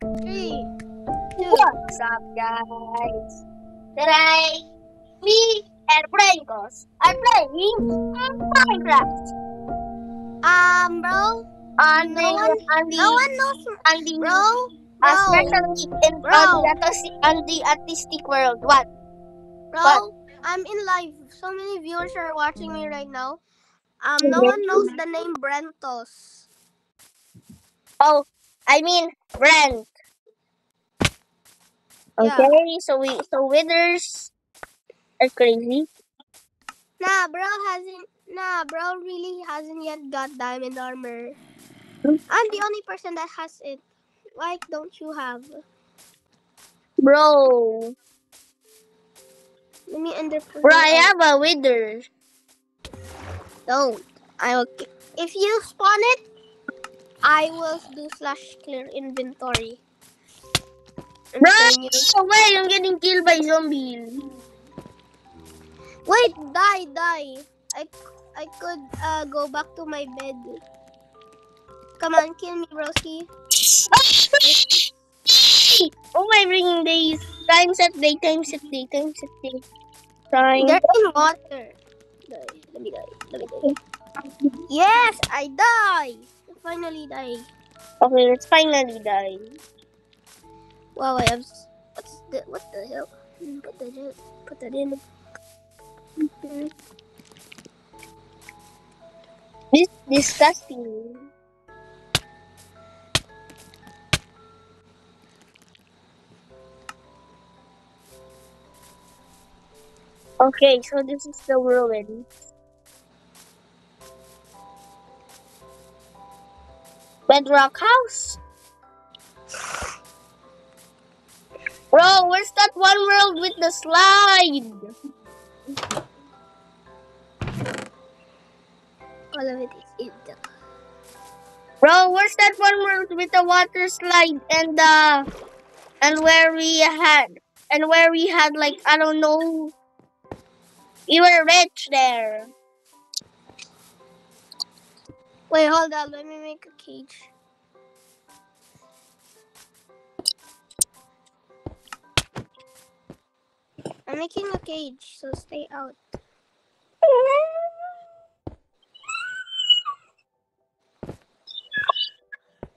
Three, two, What's up, guys? Today, me and Brancos are playing Minecraft um, bro. on the No one- on the No one knows, on the bro. uh, Bro, especially in Bro. on the, artistic, on the artistic world. What? bro. I'm in live. So many viewers are watching me right now. Um, no Mhm. one knows the name Brentos. Oh, I mean. Yeah. Okay, so we so withers are crazy. Nah, bro hasn't. Nah, bro really hasn't yet got diamond armor. Hmm. I'm the only person that has it. Why don't you have? Bro, Let me pearl bro, I have a wither. Don't. I will. If you spawn it, I will do slash clear inventory. Bro, telling you. wait, I'm getting killed by zombies. Wait, die, die. I, I could uh, go back to my bed. Come on, kill me, broski. oh my bringing days. Time set day, time set day, time set day. Time. They're in water. Die. Let me die. Let me die. Yes, I die. Finally die. Okay, let's finally die. Wow, I have. What's the what the hell? Put that in. Put that in. This disgusting. Okay, so this is the ruin. Bedrock house. Bro, where's that one world with the slide? All of it is in the. Bro, where's that one world with the water slide and uh and where we had and where we had like I don't know we were rich there. Wait, hold on. Let me make a cage. I'm making a cage, so stay out.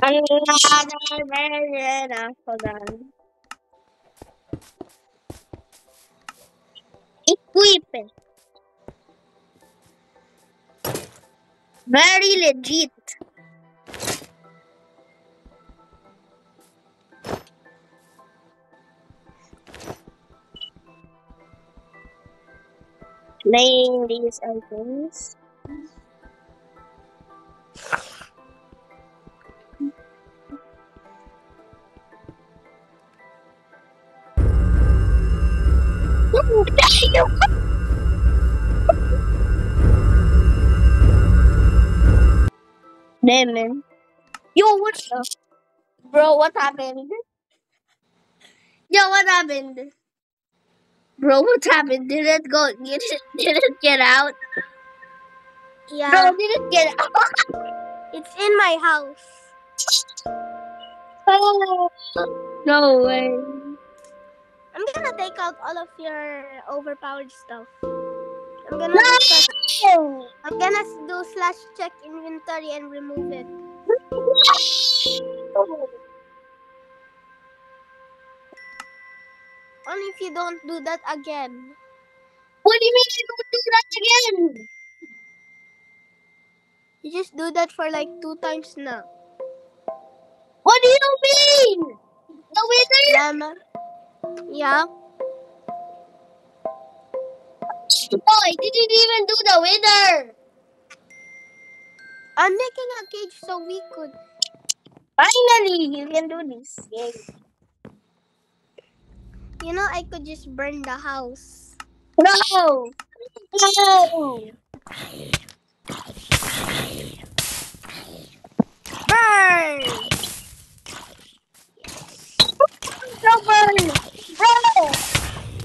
Another version. Very legit. Playing these items. Damn man. Yo, what the? Bro, what happened? Yo, what happened? Bro, what happened? Did it go? Did it, did it get out? Yeah, Bro, did it get out? it's in my house. Oh, no way. I'm gonna take out all of your overpowered stuff. I'm gonna No! slash, I'm gonna do slash check inventory and remove it. Only if you don't do that again. What do you mean you don't do that again? You just do that for like two times now. What do you mean? The? Llama. Yeah. No, I didn't even do the wither. I'm making a cage so we could. Finally, you can do this. Yay. You know, I could just burn the house. No! No! Burn! No burn! Bro!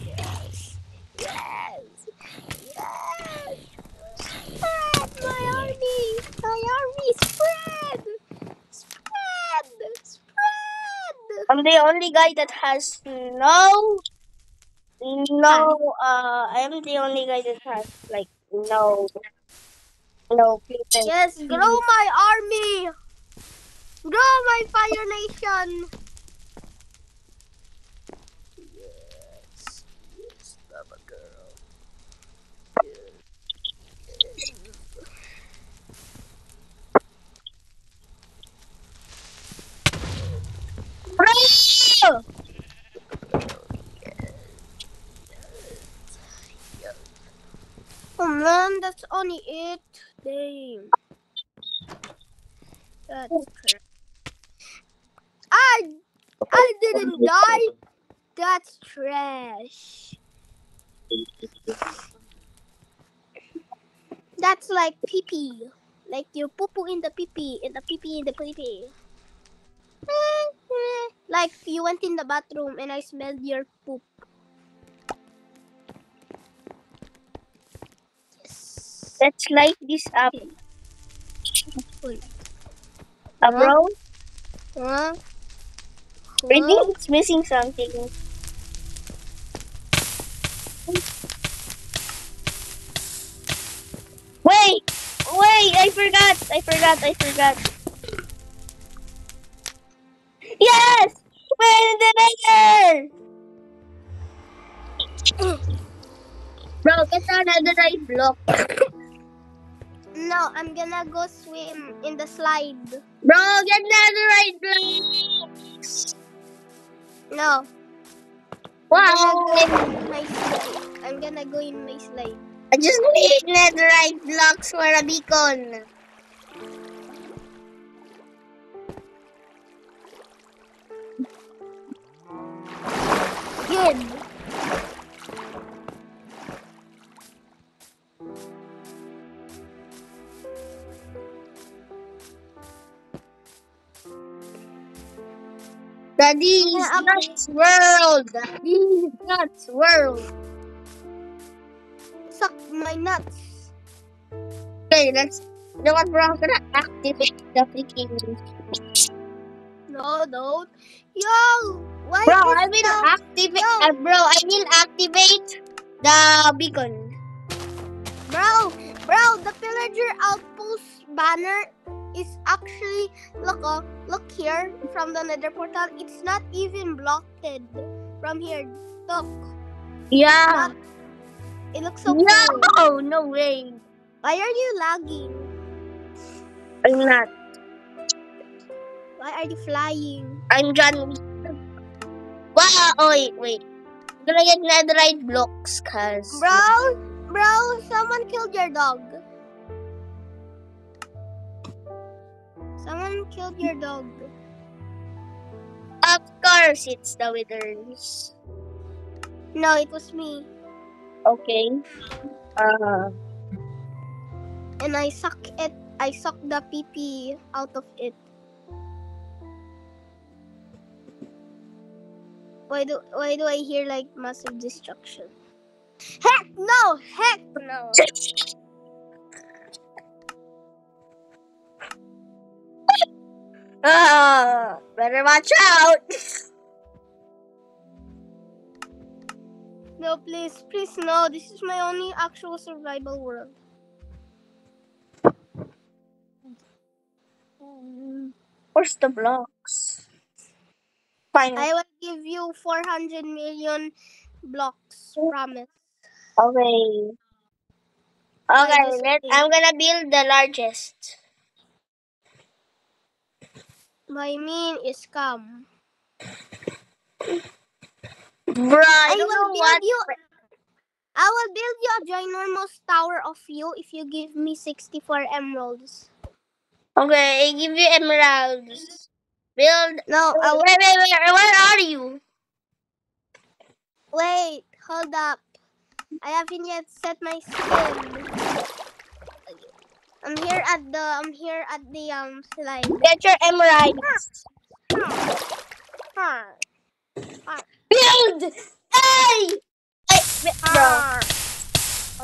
Yes! Yes! Spread my army! My army spread! Spread! Spread! I'm the only guy that has no, no. Uh, I am the only guy that has like no, no people. Yes, grow my army. Grow my Fire Nation. Yes, yes, I'm a girl. Oh man, that's only it. Damn. That's crap. I I didn't die. That's trash. That's like pee pee. Like your poo poo in the pee pee, in the pee pee in the pee pee. Like you went in the bathroom and I smelled your poop. Yes. Let's light this up, uh, bro. Huh? I Huh? think it's missing something. Wait, wait! I forgot. I forgot. I forgot. We're in the layer. Bro, get another right block. No, I'm gonna go swim in the slide. Bro, get another right block. No, Wow. I'm gonna go in my slide. I'm gonna go in my slide. I just need netherite blocks for a beacon. Good. Daddy's nuts world. Daddy's nuts world. Suck my nuts. Okay, let's. You know what? I'm gonna activate the freaking. No, don't. Yo, why Bro, I will the- activate. Uh, bro, I will activate the beacon. Bro, bro, the pillager outpost banner is actually look oh, look here from the nether portal. It's not even blocked from here. Look, Yeah. it looks so cool. No, no way. Why are you lagging? I'm not. Why are you flying? I'm John. Wow, oh, wait, wait. I'm gonna get netherite blocks, cause. Bro, bro, someone killed your dog. Someone killed your dog. Of course, it's the withers. No, it was me. Okay. Uh, And I suck it. I suck the PP out of it. Why do why do I hear like massive destruction? Heck no! Heck no! uh, better watch out. No, please, please no. This is my only actual survival world. Where's the blocks? Fine. I will give you 400 million blocks. Oh. Promise. Okay. Okay, let. I'm gonna build the largest. My mean is come. Bruh, I I will build what. you. I will build you a ginormous tower of you if you give me 64 emeralds. Okay, I give you emeralds. Build. No, I Wait, wait, wait. Where are you? Wait, hold up. I haven't yet set my skin. I'm here at the I'm here at the um slide. Get your emeralds. Arr. Build. Hey. Hey, bro.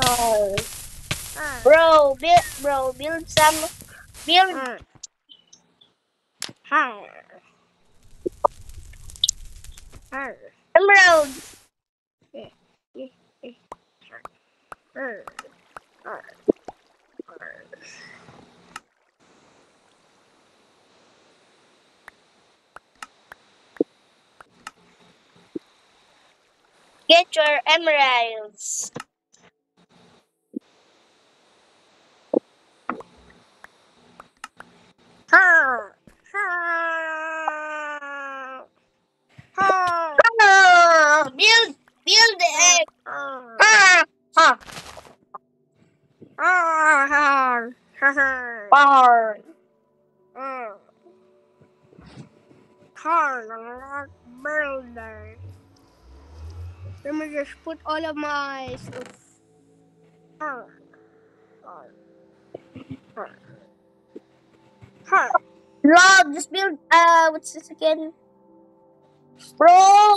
Oh, bro, build, bro, build some. Build. Arr. Emerald. Get your emeralds. Har. Har. Har. Ah, build, build the egg. Har. Har. Har. Har. bar. Har. Har. Builder. Let me just put all of my stuff. Lord, just build. Uh, what's this again? Bro,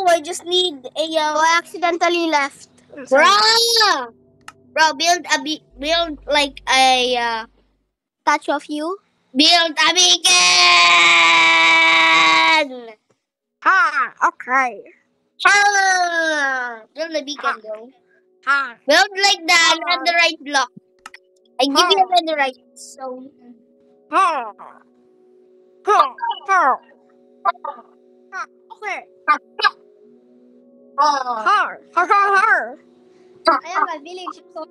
I just need a Oh, uh, I accidentally left. Bro. Bro, build a build like a uh, Touch of you. build a beacon. Ha. Okay. Ah, build a beacon, though. Ha. Build like the netherite block. I give you a netherite, so. Ha. Ha. Ha. Ha. Okay. Oh. Har. Har. Har. Har. Ah. I am a villager. So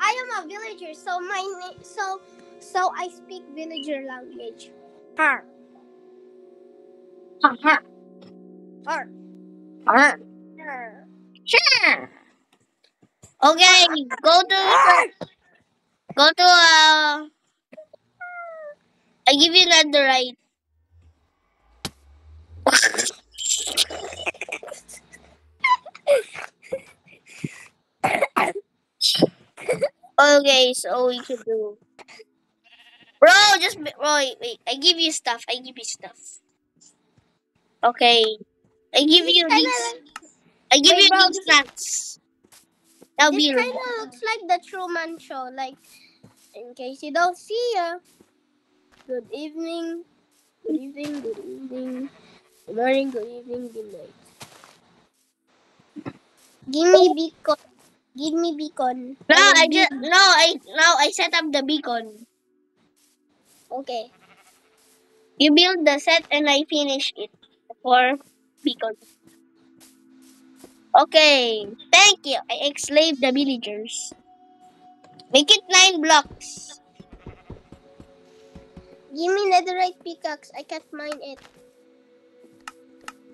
I am a villager. So my name. So so I speak villager language. Har. Ah, har. Har. Sure. Okay, go to go to uh. I give you netherite. Okay, so we can do. Bro, just be- wait, wait. I give you stuff. I give you stuff. Okay, I give you these. like- I give Wait, you bro, these this is- nuts. That'll This be kind of looks like the Truman Show. Like, in case you don't see ya. Good evening. Good evening. Good evening. Good morning. Good evening. Good night. Give me beacon. Give me beacon. No, will I be- just no, I now I set up the beacon. Okay. You build the set and I finish it for beacon. Okay, thank you. I enslaved the villagers. Make it nine blocks. Give me netherite pickaxe. I can't mine it.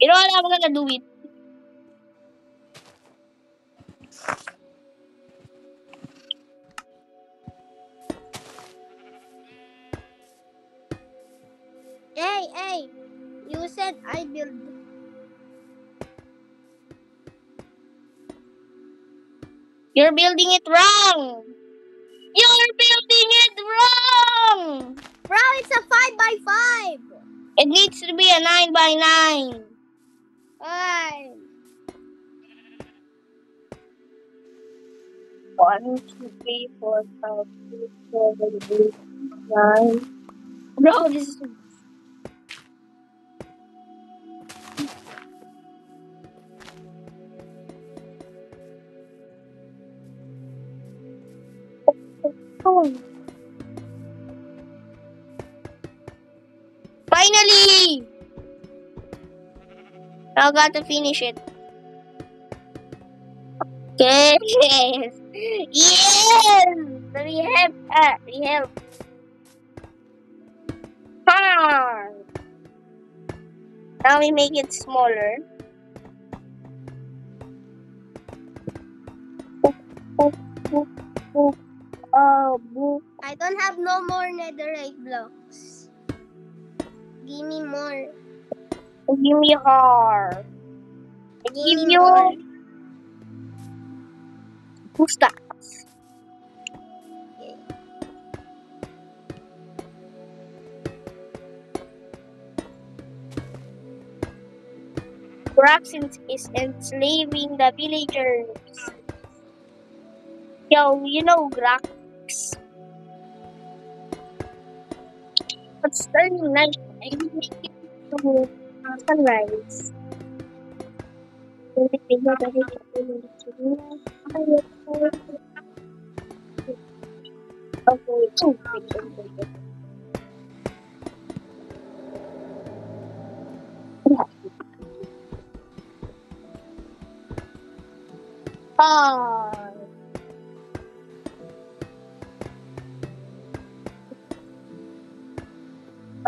You know what? I'm gonna do it. Hey, hey, you said I build. You're building it wrong. You're building it wrong. Bro, it's a 5 by 5 It needs to be a 9 by 9 one, two, three, four, five, six, seven, eight, nine. Bro, this is. Finally! I got to finish it. Okay. Yes! We have, we have. Now we make it smaller. I don't have no more netherite blocks. Give me more. Give me hard. I Give you two stacks. Braxton is enslaving the villagers. Yo, you know Grax. It's turning night. I sunrise.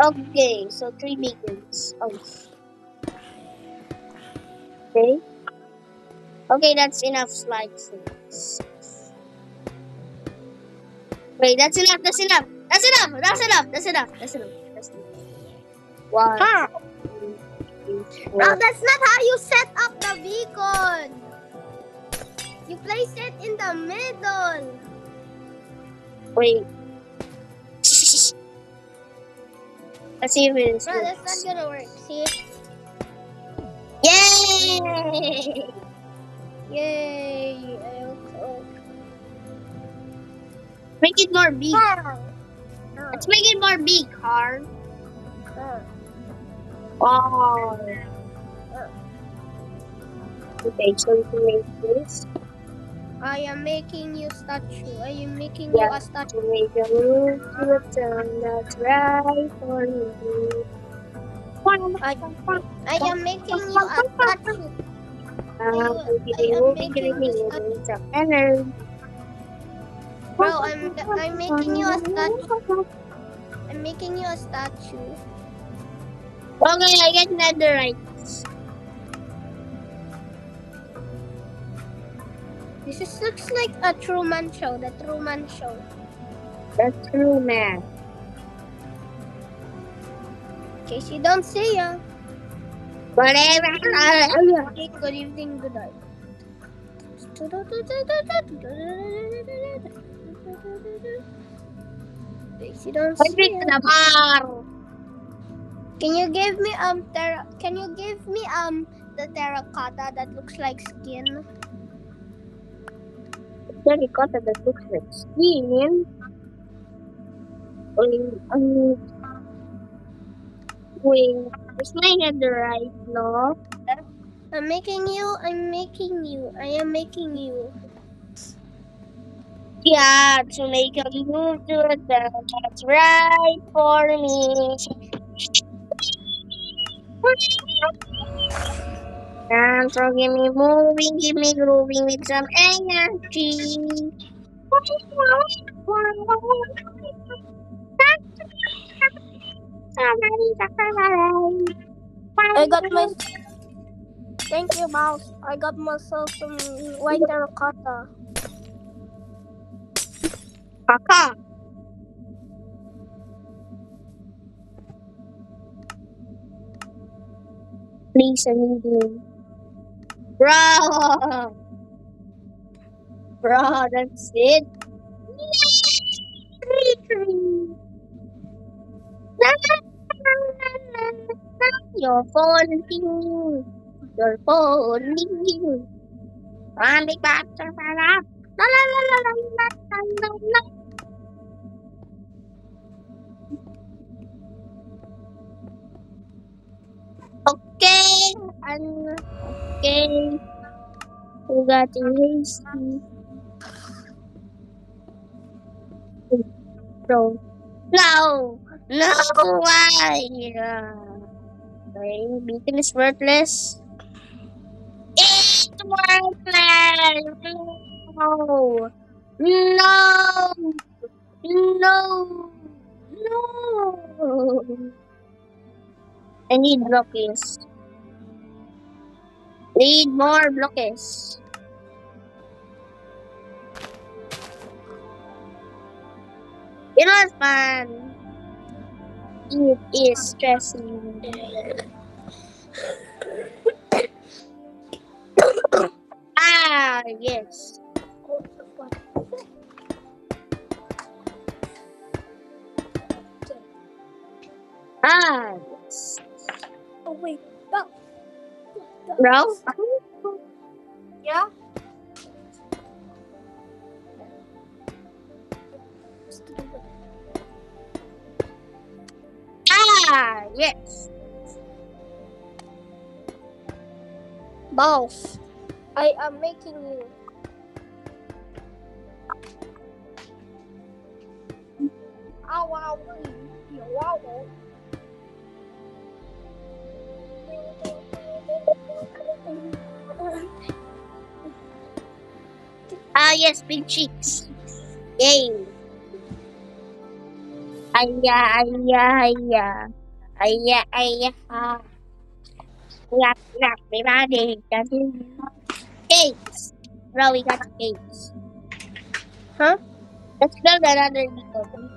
Okay, so three meetings. Oh. Okay. Okay, that's enough slides. Wait, that's enough, that's enough. That's enough, that's enough, that's enough, that's enough. That's enough. One, Huh. two, three, Bro, that's not how you set up the beacon. You place it in the middle. Wait. Let's see if it is. Bro, that's not gonna work. See? Yay! Yay! Make it more big. Huh. Let's make it more big, Carl. Huh. Oh. Wow. Okay, so we can make this. I am making you statue. I am making you a statue. Make a move to turn that's right for you. I, I am making you a statue. Um, I am making you a- some. Bro, I'm I'm making you a statue. I'm making you a statue. Okay, I get netherite. This is, looks like a Truman show. The Truman show. The true, case you don't see ya. Whatever. Good evening, good evening, good night. In case you don't see pick ya. the bar. Can you give me um terra? Can you give me um the terracotta that looks like skin? The terracotta that looks like skin. Wait, um, wait, is my right no? I'm making you. I'm making you. I am making you. Yeah, to make a move to it, that's right for me. And so give me moving, give me grooving with some energy. I got my. Thank you, mouse. I got myself some white terracotta. Kaka. Please, I need you. Bro! Bro, that's it. Your phone ding. Your phone ding ding. I'm big bad. La la la la la la la la la. Okay, and okay. We got the hasty. No, no, no, oh. why? Uh, okay, beacon is worthless. It's worthless. No, no, no, no. I need blockers. Need more blockers. You know what's fun? It is stressing. ah, yes. Ah, yes. Oh wait, no. Bro? Yeah. Ah, yes. Mouse. I am making you. Ow, ow, wow, wow. Ah, yes, big cheeks. Yay. Aya, aya, aya. Aya, aya. Lap, lap, everybody. Cakes. Bro, we got cakes. Huh? Let's build another beacon.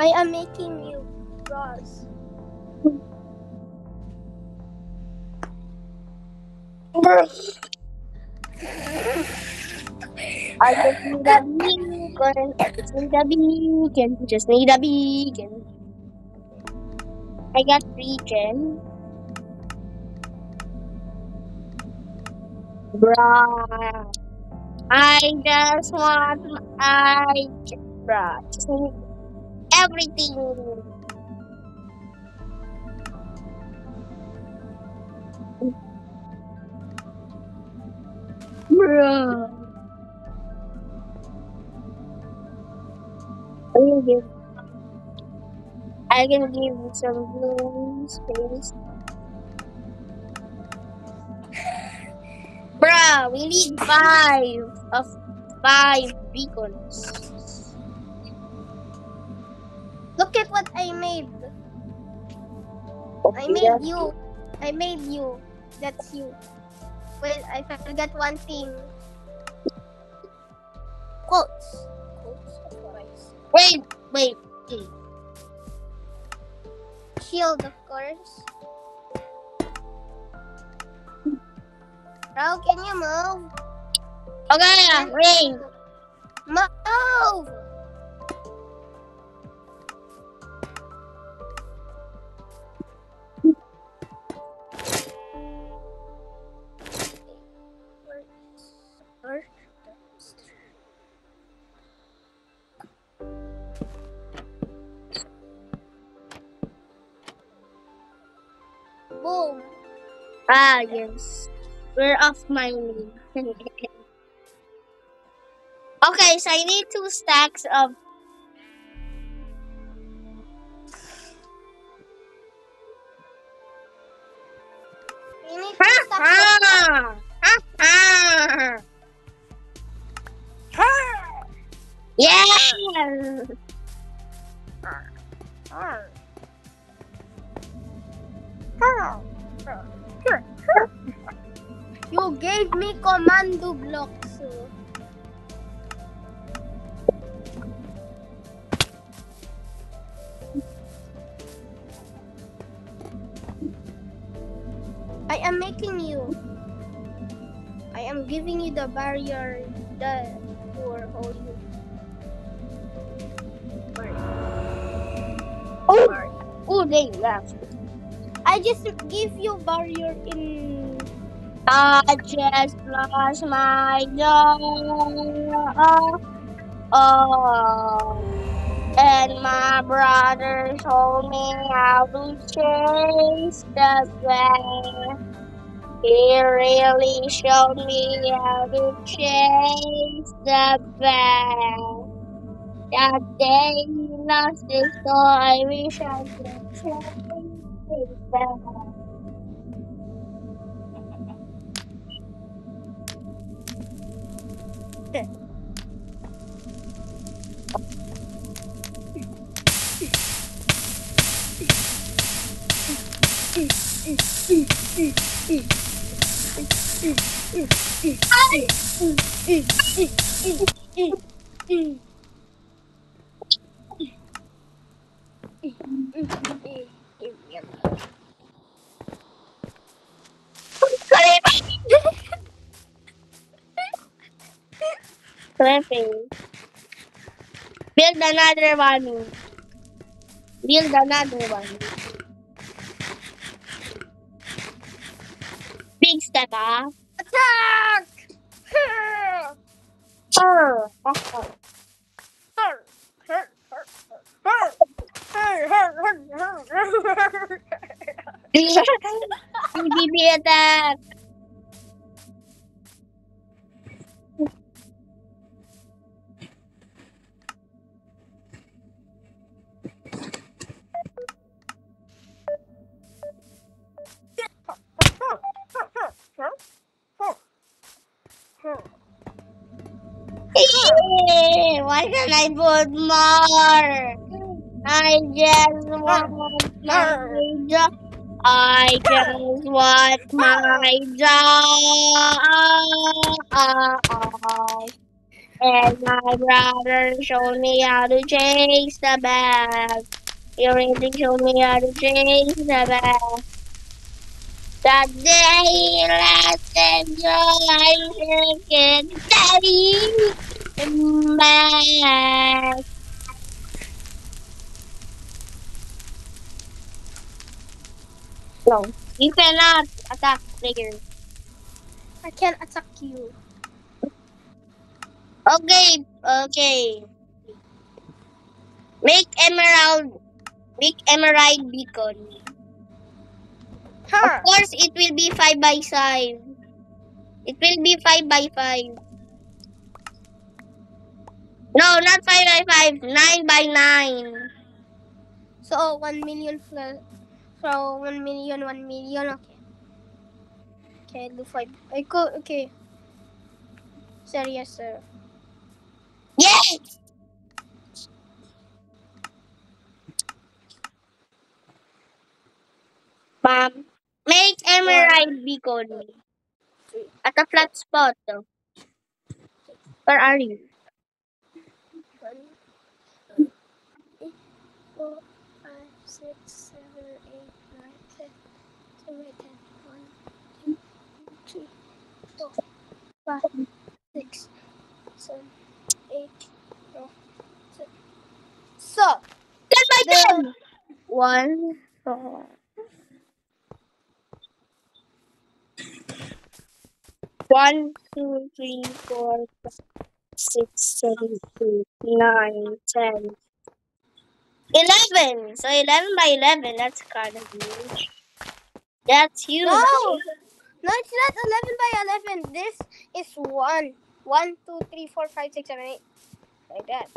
I am making you, Ross. I just need a beacon. I just need a beacon. Just need a beacon. I got region. Bruh. I just want I bruh. Just everything. Bruh. I can give I can give you some blue space. Bruh, we need five of five beacons. Look at what I made. I made you. I made you. That's you. Wait, I forgot one thing. Quotes. Quotes. That's what I said. Wait, wait. wait. Shield, of course. Bro, can you move? Okay, wait. Move! Boom. Ah, yes. We're off my knee. okay, so I need two stacks of You need to stop the- yeah. You gave me commando blocks. I am making you. I am giving you the barrier that for hold you. Oh, Barrier. oh, they left. I just give you barrier in I just lost my dog. Oh, and my brother told me how to chase the bear. He really showed me how to chase the bear. That day he lost his soul. I wish I could chase his bear. Clipping. Build another one. Build another one. Big step up. attack. Oh, Hindi theater. Why can't I put more? I just want more. I just want ah. my job. And my brother showed me how to chase the bag. He already showed me how to chase the bag. That day, let's enjoy chicken daddy back. No, you cannot attack players. I can't attack you. Okay, okay. Make emerald, make emerald beacon. Of course, it will be five by five. It will be five by five. No, not five by five. Nine by nine. So one million. So one million, one million. Okay. Okay, do five. I go. Okay. Sir, yes, sir. Yes. Mom, make emerald beacon at a flat spot. Where are you? One, two, four, five, six, seven, eight, nine, ten. Ten. So, Ten by The- ten. One, four. One, two, three, four, five, six, seven, eight, nine, ten. Eleven. So eleven by eleven. That's kind of huge. That's huge. no, no, it's not eleven by eleven. This is one. One, two, three, four, five, six, seven, eight. Like that.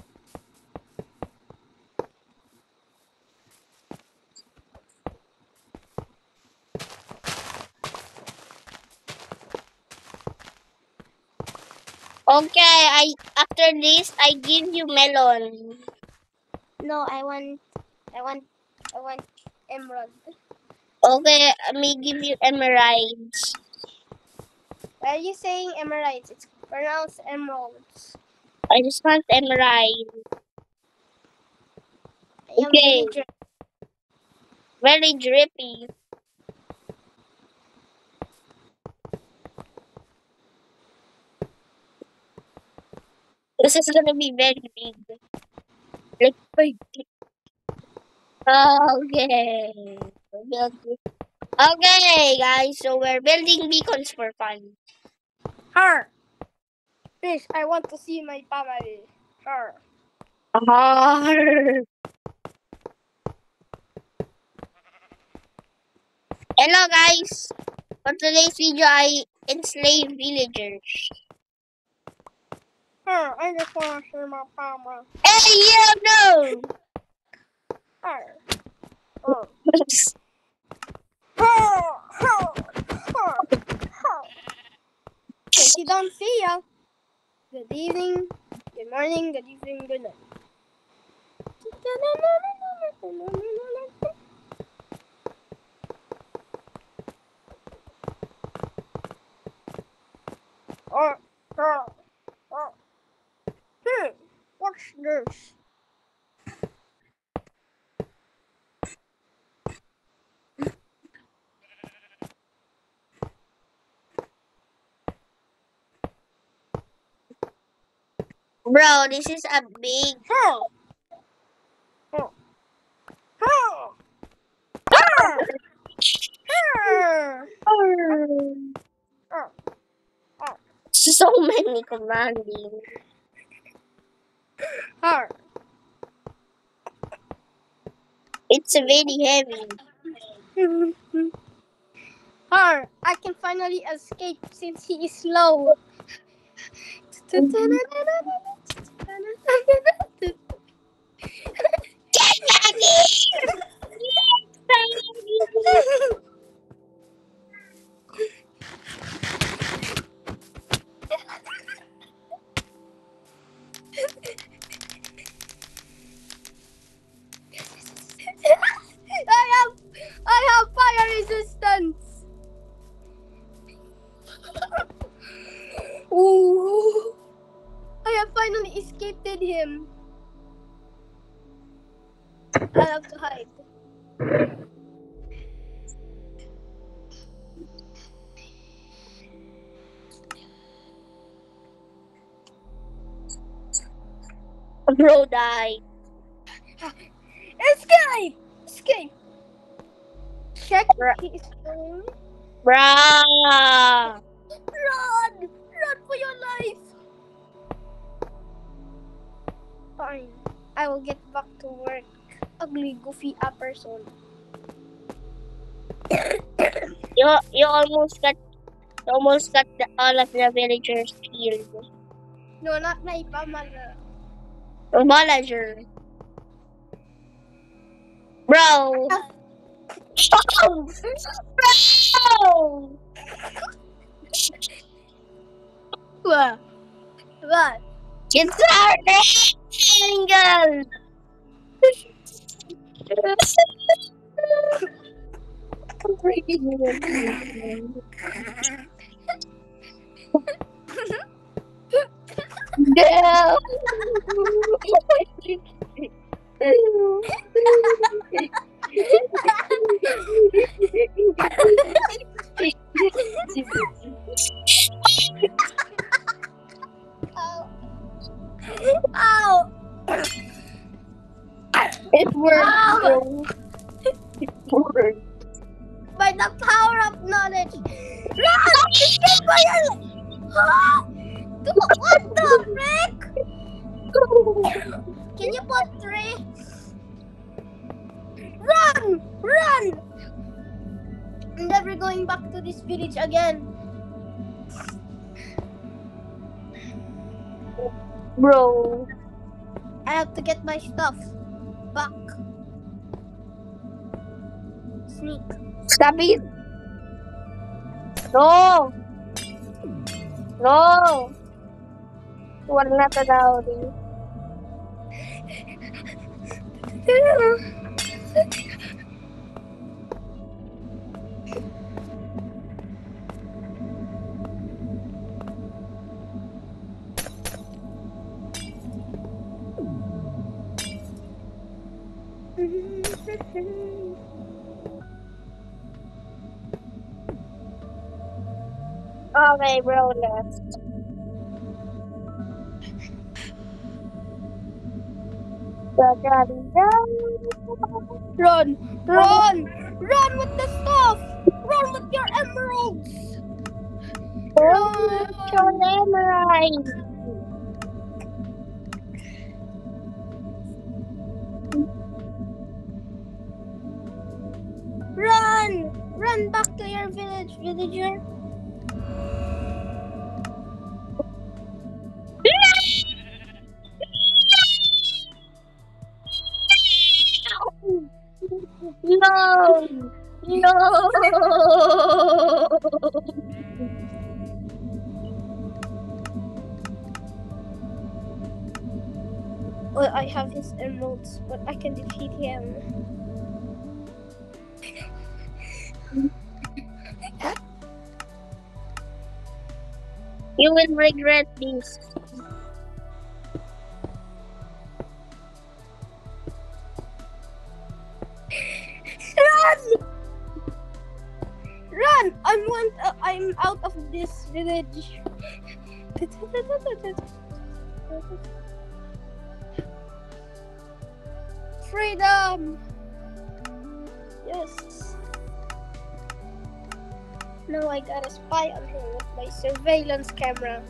Okay. I after this, I give you melon. No, I want, I want, I want emerald. Okay. Uh, Let me give you emeralds. Why are you saying emeralds? It's pronounced emeralds. I just want emerald. Okay. Very drippy. This is gonna be very big. Like big. Okay. Okay, guys. So we're building beacons for fun. Her. Fish, I want to see my family. Her. Arr. Hello, guys. For today's video, I enslave villagers. Her. I just want to see my family. Hey, you no. Her. Oh. You don't see ya. Good evening. Good morning. Good evening. Good night. Oh, oh, oh. Hmm, what's this? Bro, this is a big. Oh. Oh. Oh. Oh. Oh. Oh. So many commanding. It's very heavy. Har, I can finally escape since he is slow. Mm-hmm. Get Maggie! Bro died. Escape! Escape! Check Ra- his phone. Bruh. Run! Run for your life! Fine. I will get back to work. Ugly, goofy upper person. You you almost got you almost got the, all of the villagers killed. No, not my pamala. Villager. Bro. Bro. Bro. What? What? It's our angle. No. Ow. Ow! It worked. Ow. It worked. By the power of knowledge. Run! Escape by your Huh? What the frick? Can you put three? Run! Run! I'm never going back to this village again. Bro. I have to get my stuff back. Sneak. Stop it. No. No. Allowed. Okay, bro, left. Run! Run! Run with the stuff! Run with your emeralds! Oh, your emerald. Run! Run back to your village, villager. No. No. Well, I have his emeralds, but I can defeat him. You will regret this. Village. Freedom! Yes. Now I gotta spy on him with my surveillance camera.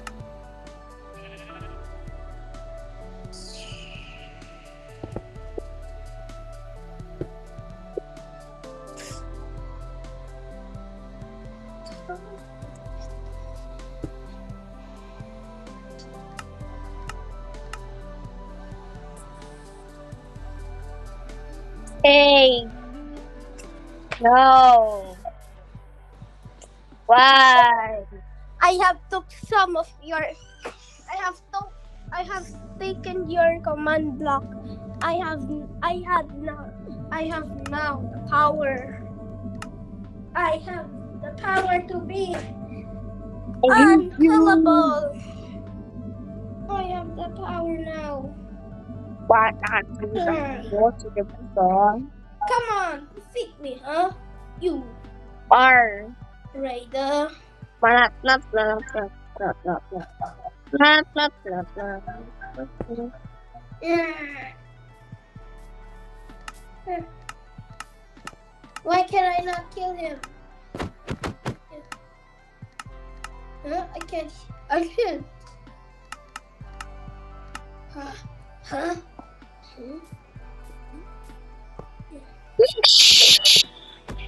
I have taken your command block. I have. I had now. I have now the power. I have the power to be unkillable. I have the power now. What not to the go to the song? Come on, defeat me, huh? You Or raider. not not why can I not kill him? Huh? I can't. I can't. Huh? Huh?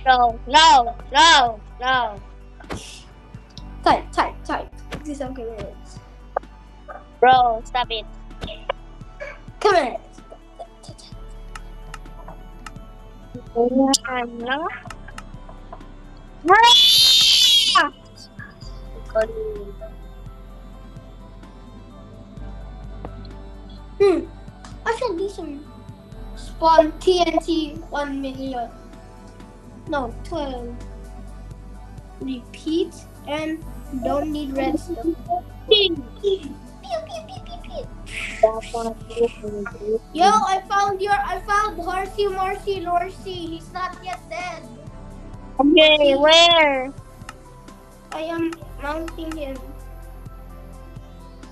No, no, no, no. Type, type, type. Do some commands. Bro, stop it. Commands. No. Hmm. I should do some spawn TNT 1 million. No, 12. Repeat and don't need redstone. Yo, I found your, I found Horsey, Morcy, Lorsey. He's not yet dead. Okay, where? I am mounting him.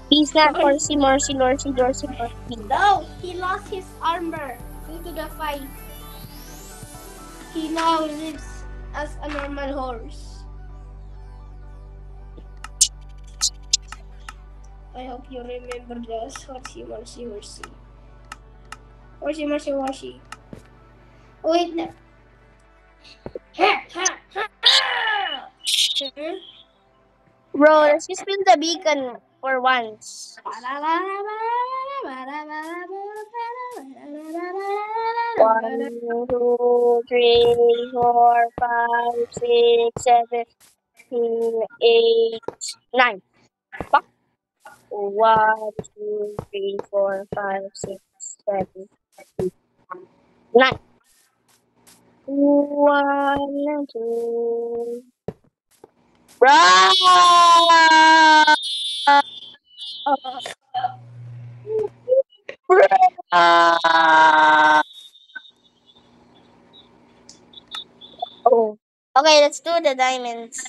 He's not Horsey, Morcy, Lorsey, Dorsey. No, he lost his armor due to the fight. He now lives as a normal horse. I hope you remember this. Horsey, horsey, horsey. Horsey, horsey, horsey. Wait, no. Ha, ha, ha, ha. Hmm? Bro, let's just build the beacon for once. One, two, three, four, five, six, seven, eight, nine. Fuck. One, two, three, four, five, six, seven, eight, nine. One, two. Bruh! Bruh! Oh. Okay, let's do the diamonds.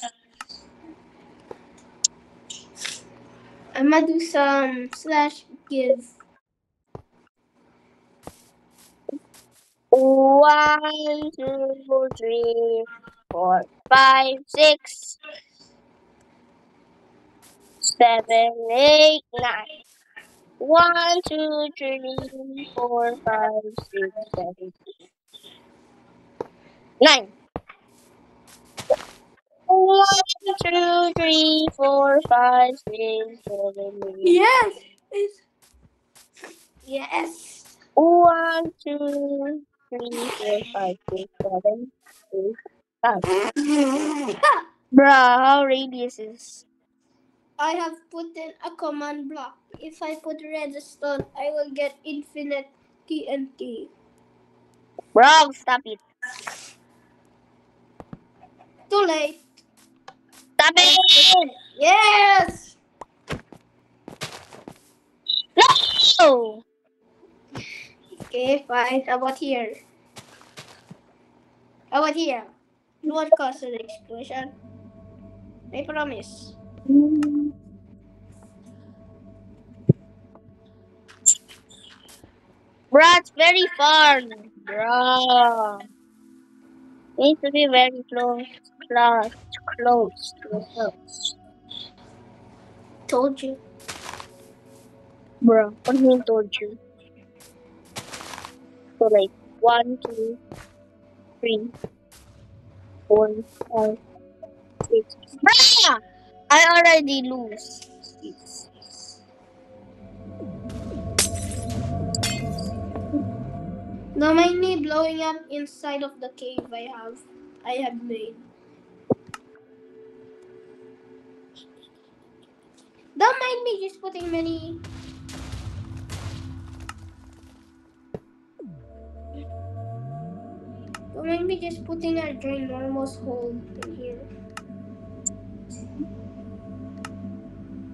I'm gonna do some slash give. One, two, three, four, five, six, seven, eight, nine. One, two, three, four, five, six, seven, eight, nine. One, two, three, four, five, six, seven, eight. Yes. It's... Yes. One, two, three, four, five, six, seven, eight. Ha! Bruh, how radius is? I have put in a command block. If I put redstone, I will get infinite TNT. Bro, stop it. Too late. It! Yes. No! Okay, fine. How about here? How about here? You won't cause an explosion. I promise. Bruh, it's very far. Bruh. Need to be very close, close, close to the house. Told you. Bro, what do you mean told you? So like, one, two, three, four, five, six. Bruh! I already lose. Mind me blowing up inside of the cave I have. I have made. Don't mind me just putting many. Don't mind me just putting a ginormous hole in here.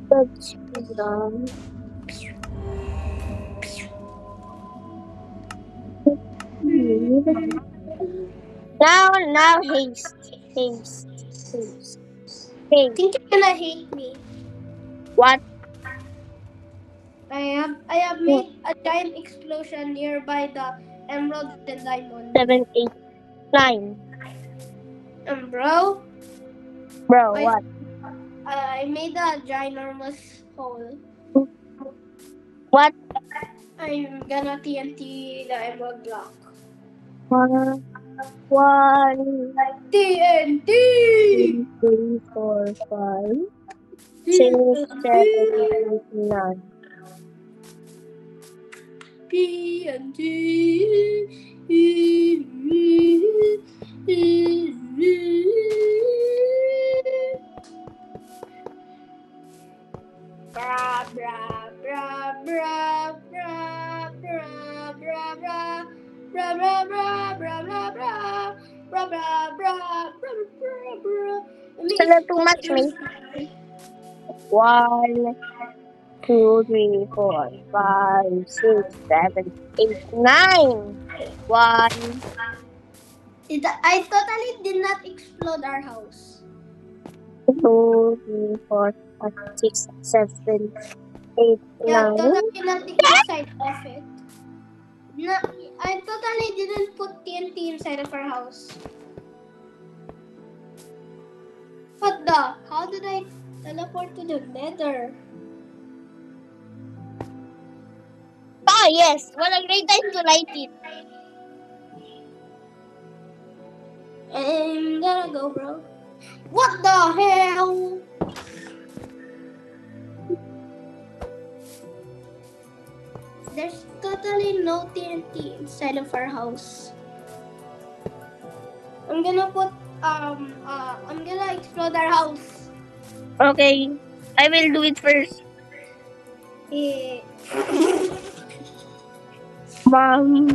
That's done. Now, now, haste, haste, haste, I think you're gonna hate me. What? I have I have made a giant explosion nearby the emerald and diamond. Seven, eight, nine. Um, bro, Bro, I- what? I made a ginormous hole. What? I'm gonna TNT the emerald block. One, one, TNT! three, four, five, six, seven, eight, nine. Bra bra bra bra bra bra bra bra bra bra bra bra bra bra bra bra bra bra bra bra One, two, three, four, five, six, seven, eight, nine. One, It, I totally did not explode our house. two, three, four, five, six, seven, eight, Yeah, nine. totally nothing inside of it. No, I totally didn't put TNT inside of our house. What the? How did I teleport to the nether? Ah, yes. What a great time to light it. I'm gonna go, bro. What the hell? There's totally no TNT inside of our house. I'm gonna put um uh I'm gonna explode our house. Okay. I will do it first. Mom.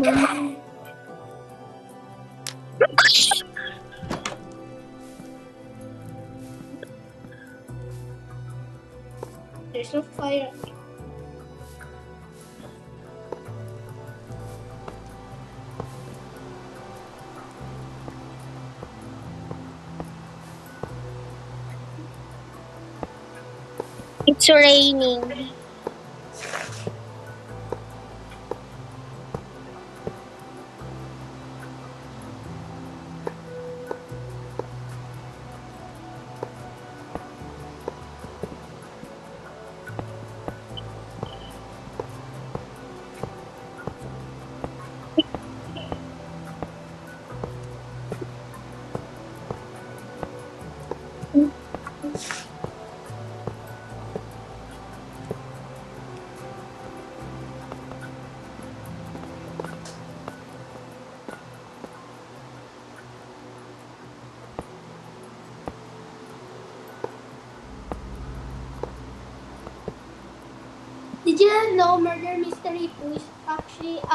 There's no fire. It's raining.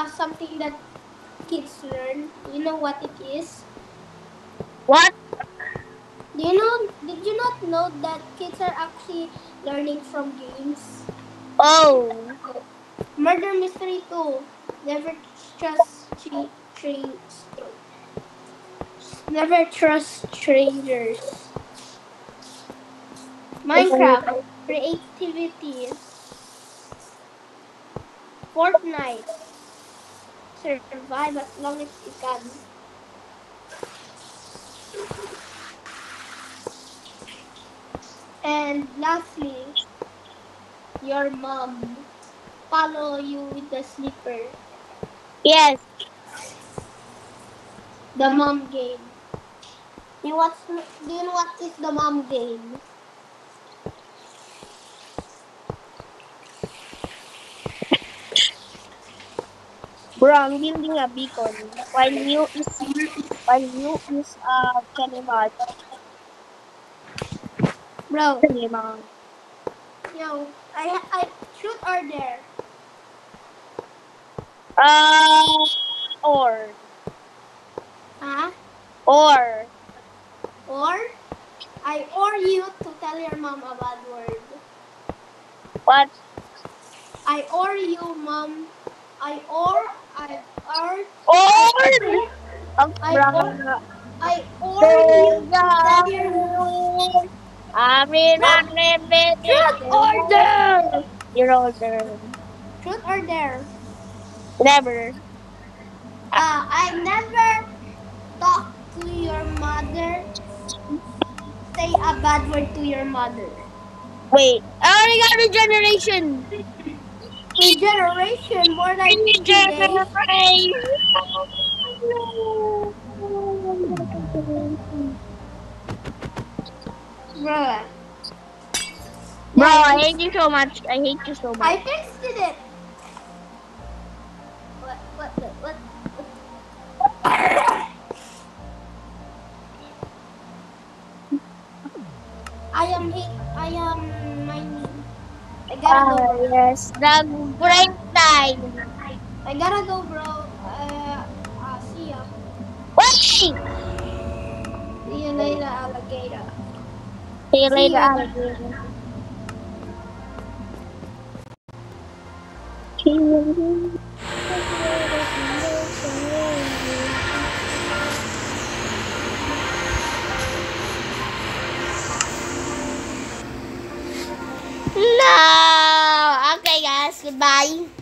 Uh, something that kids learn? Do you know what it is? What? Do you know? Did you not know that kids are actually learning from games? Oh. Murder Mystery 2. Never trust tre- Never trust strangers. Minecraft. Creativity. Fortnite. Survive as long as you can. And lastly, your mom follow you with the slipper. Yes. The mom game. You what? Do you know what is the mom game? Bro, I'm building a beacon. While you is while you is uh Kanima. Bro, Kanima. yo, I I shoot or there. Uh or Huh? or Or I or you to tell your mom a bad word. what? I or you, mom. I or I've already. Or! I brava. I already. Oh! Amin, amin, amin. Truth or dare? You're older. Truth or dare? Never. Uh, I never talk to your mother. Say a bad word to your mother. Wait. Origami generation regeneration. Regeneration more than two days. Bruh. Bro, I hate you so much. I hate you so much. I fixed it. What? What? What? what? I am hate. Gotta Ah, go. yes, the break time. I gotta go, bro. Uh, uh, see ya. Wait! See you later, alligator. See you later, alligator. See you No! Okay, guys, goodbye.